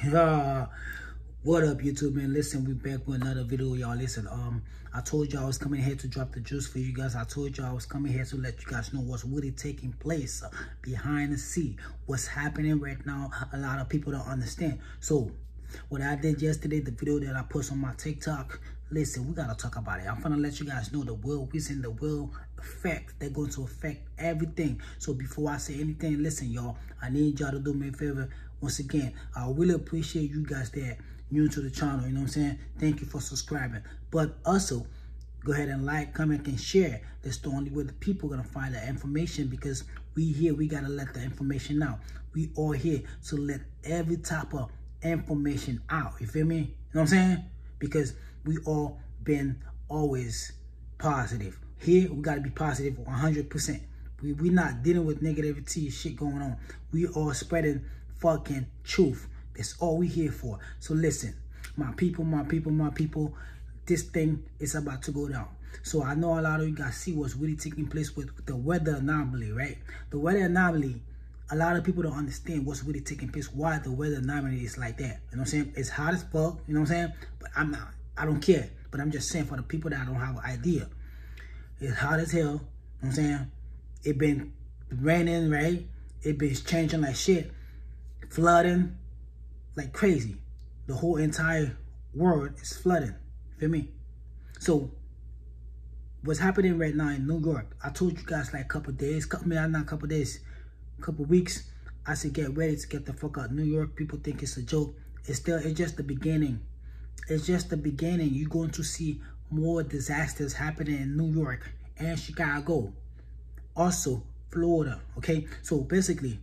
What up, YouTube, man? Listen, we back with another video, y'all. Listen, um, I told y'all I was coming here to drop the juice for you guys. I told y'all I was coming here to let you guys know what's really taking place uh, behind the scene. What's happening right now, a lot of people don't understand. So, what I did yesterday, the video that I posted on my TikTok, listen, we gotta talk about it. I'm gonna let you guys know the will reason, the will effect. They're going to affect everything. So before I say anything, listen, y'all, I need y'all to do me a favor. Once again, I really appreciate you guys that new to the channel, you know what I'm saying? Thank you for subscribing. But also, go ahead and like, comment, and share. That's the only way the people are going to find that information because we here, we got to let the information out. We all here to let every type of information out. You feel me? You know what I'm saying? Because we all been always positive. Here, we got to be positive 100%. We we not dealing with negativity shit going on. We are spreading fucking truth. That's all we here for. So listen, my people, my people, my people, this thing is about to go down. So I know a lot of you guys see what's really taking place with the weather anomaly, right? The weather anomaly, a lot of people don't understand what's really taking place, why the weather anomaly is like that. You know what I'm saying? It's hot as fuck, you know what I'm saying? But I'm not, I don't care. But I'm just saying for the people that don't have an idea. It's hot as hell, you know what I'm saying? It been raining, right? It been changing like shit, flooding, like crazy. The whole entire world is flooding. Feel me? So what's happening right now in New York? I told you guys like a couple days, couple not a couple days, a couple weeks. I said get ready to get the fuck out. Of New York people think it's a joke. It's still it's just the beginning. It's just the beginning. You're going to see more disasters happening in New York and Chicago. Also, Florida. Okay, so basically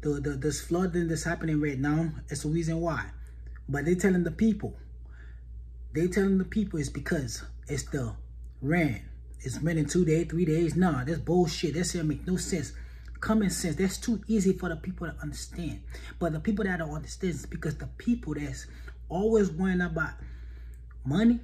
the, the this flooding that's happening right now is the reason why. But they telling the people, they telling the people it's because it's the rain. It's raining two days, three days. Nah, that's bullshit. That shit make no sense. Common sense. That's too easy for the people to understand. But the people that don't understand is because the people that's always worrying about money,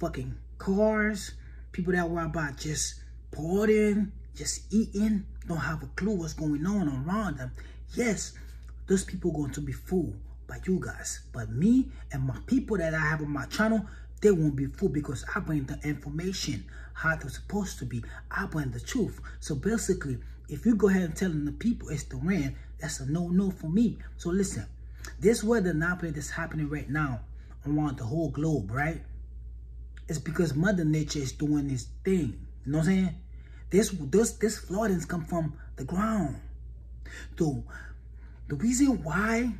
fucking cars, people that were about just partying, just eating, don't have a clue what's going on around them. Yes, those people going to be fooled by you guys. But me and my people that I have on my channel, they won't be fooled because I bring the information how they're supposed to be. I bring the truth. So basically, if you go ahead and telling the people it's the rain, that's a no-no for me. So listen, this weather anomaly that's happening right now around the whole globe, right? It's because Mother Nature is doing this thing. You know what I'm saying? This this this floodings come from the ground. So the reason why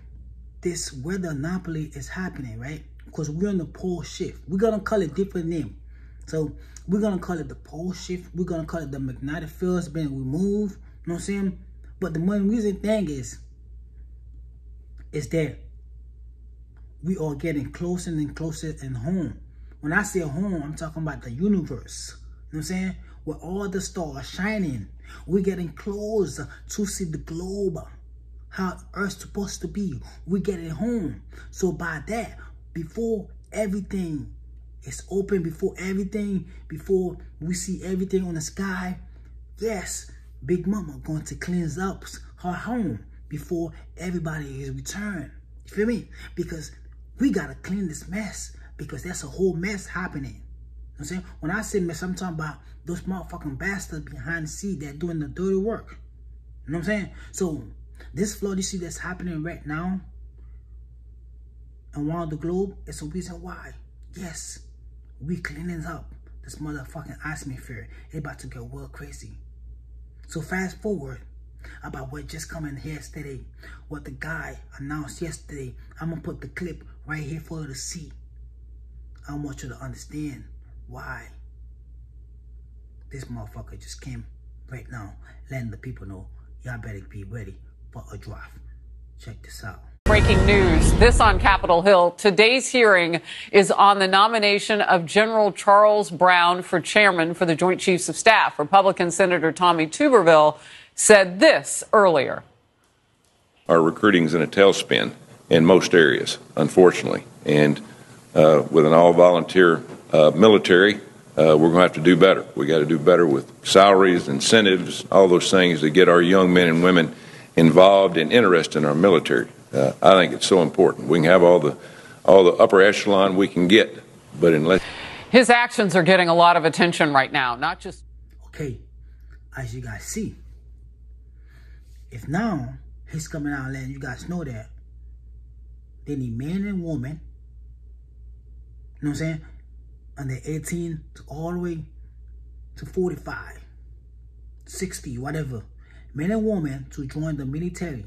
this weather anomaly is happening, right? Because we're in the pole shift. We're gonna call it different name. So we're gonna call it the pole shift. We're gonna call it the magnetic field's been removed. You know what I'm saying? But the main reason thing is, is that we are getting closer and closer and home. When I say home, I'm talking about the universe. You know what I'm saying? where all the stars shining. We're getting closer to see the globe, how Earth's supposed to be. We're getting home. So by that, before everything is open, before everything, before we see everything on the sky, yes, Big Mama going to cleanse up her home before everybody is returned. You feel me? Because we got to clean this mess because that's a whole mess happening. I'm saying? When I say mess, I'm talking about those motherfucking bastards behind the scene that doing the dirty work. You know what I'm saying? So, this flood you see that's happening right now around the globe is a reason why. Yes, we cleaning up this motherfucking atmosphere. It about to get world crazy. So fast forward about what just coming yesterday, what the guy announced yesterday. I'm gonna put the clip right here for you to see. I want you to understand why this motherfucker just came right now, letting the people know y'all better be ready for a draft. Check this out. Breaking news. This on Capitol Hill. Today's hearing is on the nomination of General Charles Brown for chairman for the Joint Chiefs of Staff. Republican Senator Tommy Tuberville said this earlier. Our recruiting's in a tailspin in most areas, unfortunately. And with an all volunteer uh, military, uh, we're going to have to do better. We got to do better with salaries, incentives, all those things to get our young men and women involved and interested in our military. Uh, I think it's so important. We can have all the all the upper echelon we can get, but unless his actions are getting a lot of attention right now, not just okay, as you guys see, if now he's coming out and letting you guys know that they need man and woman, you know what I'm saying, under 18 to all the way to 45, 60, whatever, men and women to join the military.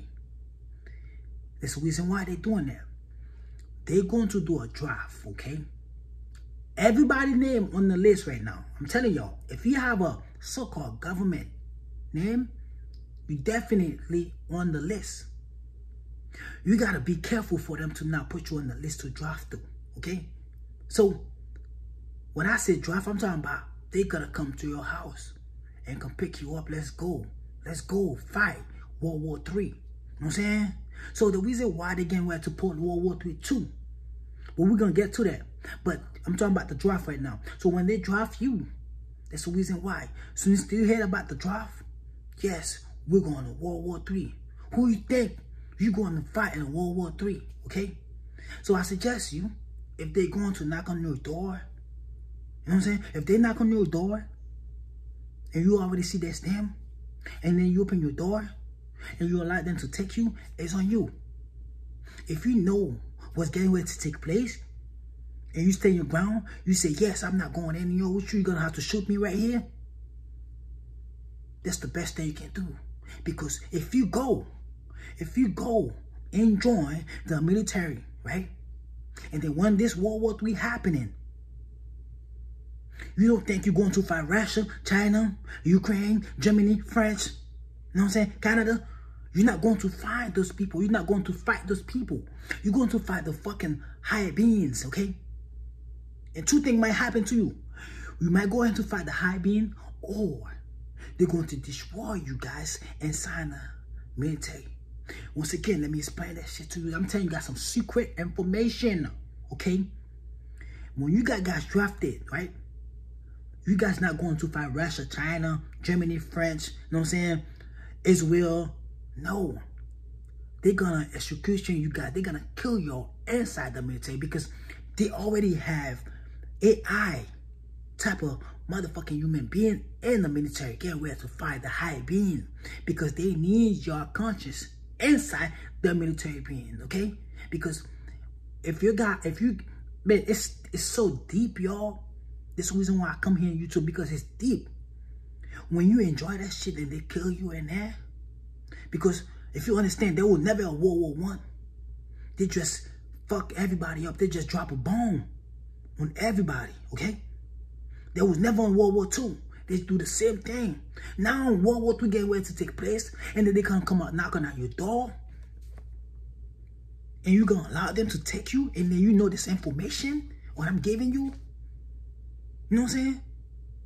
There's a reason why they're doing that. They're going to do a draft, okay? Everybody name on the list right now. I'm telling y'all, if you have a so-called government name, you definitely on the list. You got to be careful for them to not put you on the list to draft through, okay? So, when I say draft, I'm talking about they got to come to your house and come pick you up. Let's go. Let's go fight World War Three. You know what I'm saying? So the reason why they getting ready to put World War Three too. But we're gonna get to that. But I'm talking about the draft right now. So when they draft you, that's the reason why. So you still hear about the draft? Yes, we're going to World War Three. Who you think you're going to fight in World War Three? Okay? So I suggest you, if they're going to knock on your door, you know what I'm saying? If they knock on your door and you already see that's them, and then you open your door and you allow them to take you, it's on you. If you know what's getting ready to take place and you stay your ground, you say, yes, I'm not going with you. You're going to have to shoot me right here. That's the best thing you can do. Because if you go, if you go and join the military, right? And then when this World War III happening, you don't think you're going to fight Russia, China, Ukraine, Germany, France, you know what I'm saying, Canada? You're not going to fight those people. You're not going to fight those people. You're going to fight the fucking higher beings, okay? And two things might happen to you. You might go in to fight the high being, or they're going to destroy you guys and sign a military. Once again, let me explain that shit to you. I'm telling you guys some secret information, okay? When you got guys drafted, right? You guys not going to fight Russia, China, Germany, French, you know what I'm saying? Israel. No. They're gonna execute you guys. They're gonna kill you inside the military because they already have AI type of motherfucking human being in the military getting ready to fight the high being because they need your conscience inside the military okay? Because if you got, if you, man, it's it's so deep, y'all. This reason why I come here on YouTube because it's deep. When you enjoy that shit and they kill you in there, because if you understand, there will never a World War One. They just fuck everybody up. They just drop a bomb on everybody, okay? There was never a World War Two. They do the same thing. Now World War Three getting ready to take place, and then they can come out knocking at your door. And you're gonna allow them to take you, and then you know this information, what I'm giving you. You know what I'm saying?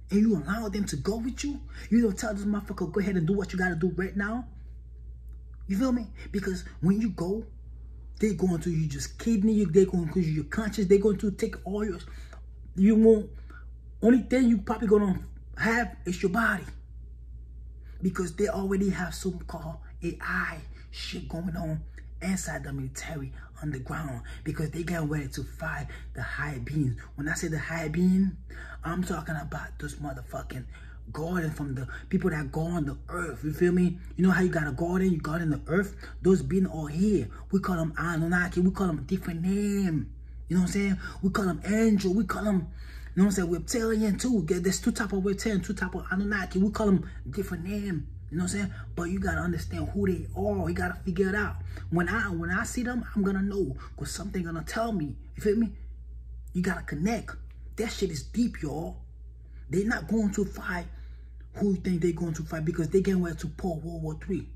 And you allow them to go with you. You don't tell this motherfucker, go ahead and do what you gotta do right now. You feel me? Because when you go, they're going to you just kidney you, they're going to your conscience, they're going to take all your you won't only thing you probably gonna have is your body. Because they already have some called AI shit going on inside the military underground because they get ready to fight the high beings. When I say the high being, I'm talking about those motherfucking garden from the people that go on the earth. You feel me? You know how you got a garden, you garden the earth? Those beings are here. We call them Anunnaki. We call them a different name. You know what I'm saying? We call them angel. We call them, you know what I'm saying, reptilian too. There's two type of reptilian, two type of Anunnaki. We call them different name. You know what I'm saying? But you gotta understand who they are. You gotta figure it out. When I when I see them, I'm gonna know. Cause something gonna tell me. You feel me? You gotta connect. That shit is deep, y'all. They're not going to fight who you think they're going to fight because they getting ready to pull World War Three. You know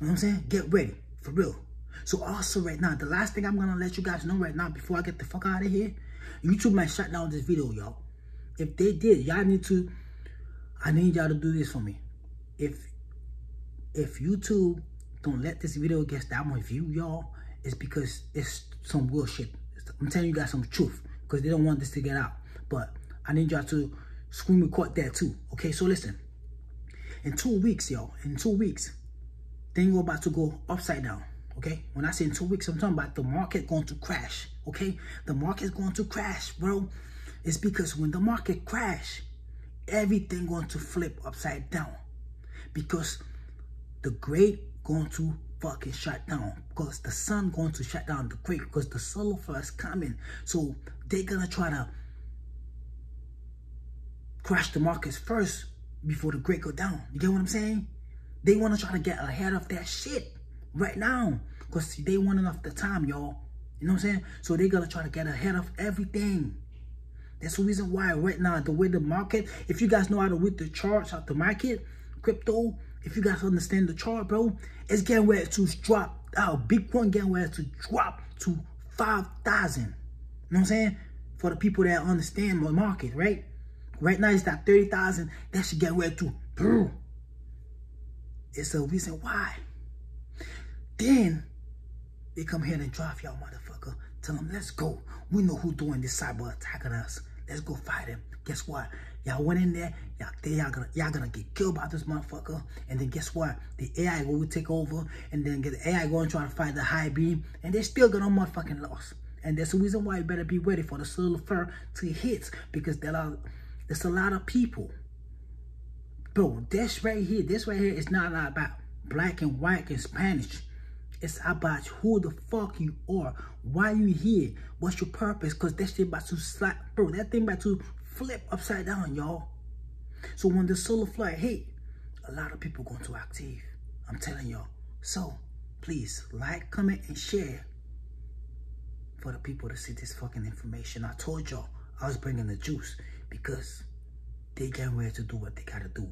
what I'm saying? Get ready. For real. So also right now, the last thing I'm gonna let you guys know right now before I get the fuck out of here, YouTube might shut down this video, y'all. If they did, y'all need to I need y'all to do this for me. If if YouTube don't let this video get that much view, y'all, it's because it's some real shit. I'm telling you guys some truth because they don't want this to get out. But I need y'all to screen record that too. Okay, so listen. In two weeks, y'all, in two weeks, things are about to go upside down. Okay, when I say in two weeks, I'm talking about the market going to crash. Okay, the market's going to crash, bro. It's because when the market crash, everything going to flip upside down. Because the great going to fucking shut down. Because the sun going to shut down the great. Because the solar flare is coming. So they're gonna try to crash the markets first before the great go down. You get what I'm saying? They want to try to get ahead of that shit right now. Because they want enough the time, y'all. You know what I'm saying? So they're going to try to get ahead of everything. That's the reason why right now, the way the market, if you guys know how to read the charts of the market, crypto, if you guys understand the chart, bro, it's getting ready to drop. Oh, Bitcoin getting ready to drop to 5,000. You know what I'm saying? For the people that understand the market, right? Right now, it's at 30,000. That should get ready to, bro. It's a reason why. Then, they come here and drive y'all motherfucker. Tell them, let's go. We know who doing this cyber attack on us. Let's go fight him. Guess what? Y'all went in there. Y'all y'all gonna y'all gonna get killed by this motherfucker. And then guess what? The AI will take over, and then get the AI going try to fight the high beam, and they're still gonna motherfucking lost. And that's the reason why you better be ready for the solar flare to hit because there are there's a lot of people. Bro, this right here, this right here is not about black and white and Spanish. It's about who the fuck you are. Why you here? What's your purpose? Because that shit about to slap, bro. That thing about to flip upside down, y'all. So when the solar flare hit, a lot of people going to active. I'm telling y'all. So please like, comment, and share for the people to see this fucking information. I told y'all I was bringing the juice because they getting ready to do what they gotta do.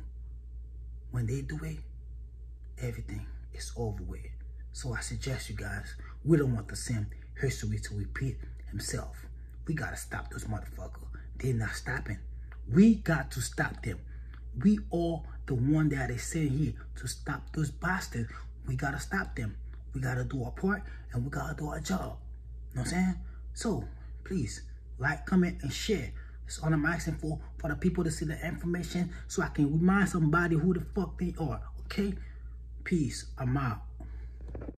When they do it, everything is over with. So I suggest you guys, we don't want the same history to repeat himself. We gotta stop this motherfucker. They're not stopping. We got to stop them. We are the one that is sent here to stop those bastards. We gotta stop them. We gotta do our part and we gotta do our job. You know what I'm saying? So please like, comment, and share. That's all I'm asking for, for the people to see the information so I can remind somebody who the fuck they are, okay? Peace. I'm out.